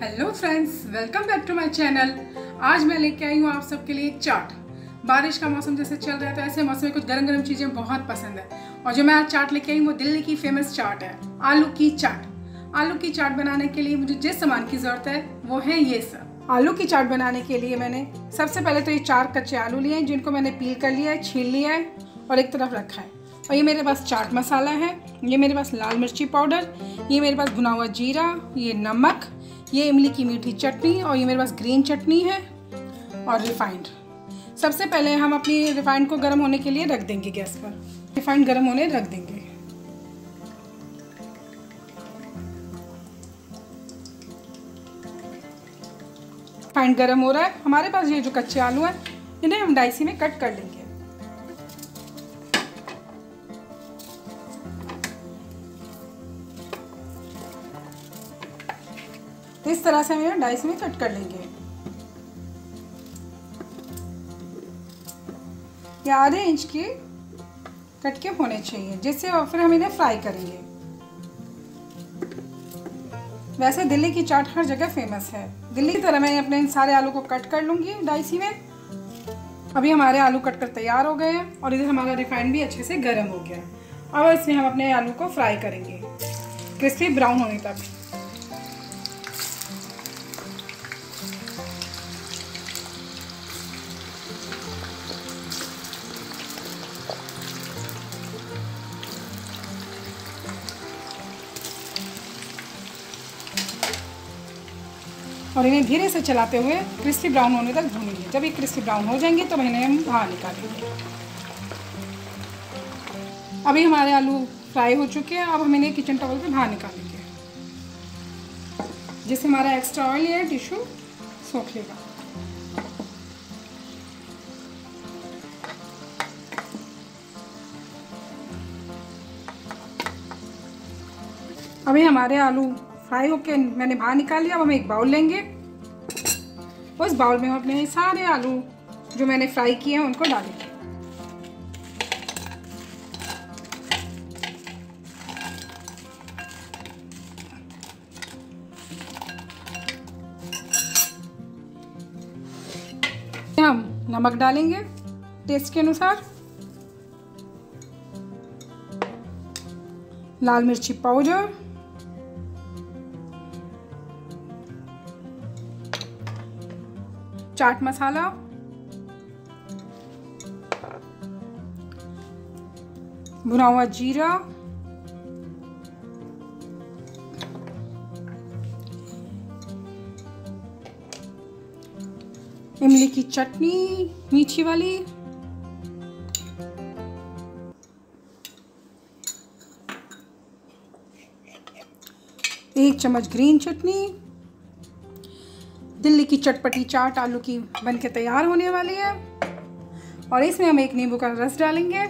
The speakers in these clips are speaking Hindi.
Hello friends welcome back to my channel आज मैं लेके आई हूँ आप सबके लिए चाट बारिश का मौसम जैसे चल रहा है तो ऐसे मौसम में कुछ गर्म गर्म चीज़ें बहुत पसंद है। और जो मैं आज चाट लेके आई हूँ, वो दिल्ली की फ़ेमस चाट है, आलू की चाट आलू की चाट बनाने के लिए मुझे जिस सामान की ज़रूरत है, वो है ये सब आलू की चाट बनाने के लिए मैंने सबसे पहले तो ये चार कच्चे आलू लिए हैं, जिनको मैंने पील कर लिया है, छील लिया है और एक तरफ़ रखा है। और ये मेरे पास चाट मसाला है, ये मेरे पास लाल मिर्ची पाउडर, ये मेरे पास भुना हुआ जीरा, ये नमक ये इमली की मीठी चटनी और ये मेरे पास ग्रीन चटनी है और रिफाइंड। सबसे पहले हम अपनी रिफाइंड को गर्म होने के लिए रख देंगे गैस पर। रिफाइंड गर्म होने रख देंगे। रिफाइंड गर्म हो रहा है। हमारे पास ये जो कच्चे आलू हैं, इन्हें हम डाइसी में कट कर लेंगे। तो इस तरह से हम यहाँ डाइस में कट कर लेंगे। ये आधे इंच के कट के होने चाहिए, जिससे और फिर हम इन्हें फ्राई करेंगे। वैसे दिल्ली की चाट हर जगह फ़ेमस है। दिल्ली की तरह मैं अपने इन सारे आलू को कट कर लूँगी डाइसी में। अभी हमारे आलू कट कर तैयार हो गए हैं और इधर हमारा रिफाइंड भी अच्छे से गर्म हो गया। अब इसमें हम अपने आलू को फ्राई करेंगे। क्रिस्पी ब्राउन होने तक। और इन्हें धीरे से चलाते हुए क्रिस्पी ब्राउन होने तक भूनेंगे। जब ये क्रिस्पी ब्राउन हो जाएँगे तो इन्हें हम बाहर निकालेंगे। अभी हमारे आलू फ्राई हो चुके हैं, अब हम इन्हें किचन टॉवल पे बाहर निकालेंगे, जिससे हमारा एक्स्ट्रा ऑयल या टिश्यू सोख लेगा अभी हमारे आलू फ्राई होके मैंने बाहर निकाल लिया, अब हम एक बाउल लेंगे। उस बाउल में हम अपने सारे आलू जो मैंने फ्राई किए हैं उनको डालेंगे। हम नमक डालेंगे टेस्ट के अनुसार। लाल मिर्ची पाउडर। चाट मसाला। भुना हुआ जीरा। इमली की चटनी मीठी वाली। एक चम्मच ग्रीन चटनी। की चटपटी चाट आलू की बन के तैयार होने वाली है। और इसमें हम एक नींबू का रस डालेंगे।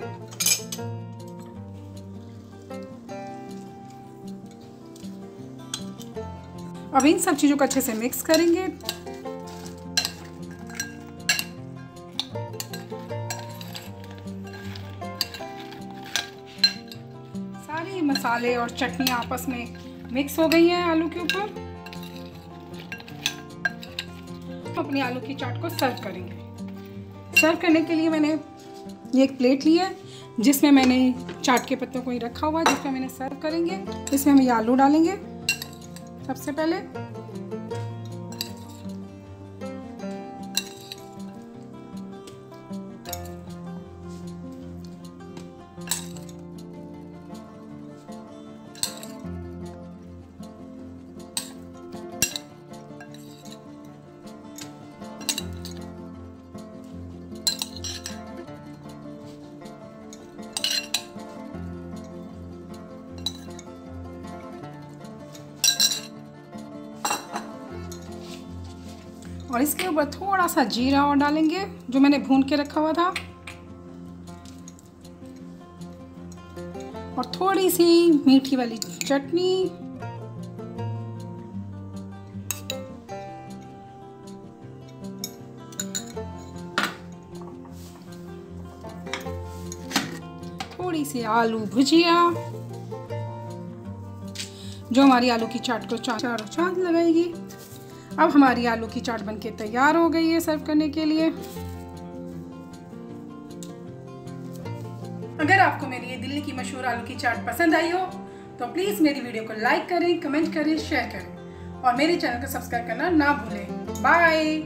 अब इन सब चीज़ों को अच्छे से मिक्स करेंगे। सारी मसाले और चटनी आपस में मिक्स हो गई हैं आलू के ऊपर। अपनी आलू की चाट को सर्व करेंगे। सर्व करने के लिए मैंने ये एक प्लेट ली है, जिसमें मैंने चाट के पत्तों को ही रखा हुआ है, जिसमें मैंने सर्व करेंगे, इसमें हम ये आलू डालेंगे। सबसे पहले और इसके ऊपर थोड़ा सा जीरा और डालेंगे, जो मैंने भून के रखा हुआ था। और थोड़ी सी मीठी वाली चटनी। थोड़ी सी आलू भुजिया, जो हमारी आलू की चाट को चार चारों चाँद लगाएगी। अब हमारी आलू की चाट बनके तैयार हो गई है सर्व करने के लिए। अगर आपको मेरी ये दिल्ली की मशहूर आलू की चाट पसंद आई हो तो प्लीज़ मेरी वीडियो को लाइक करें, कमेंट करें शेयर करें। और मेरे चैनल को सब्सक्राइब करना ना भूलें। बाय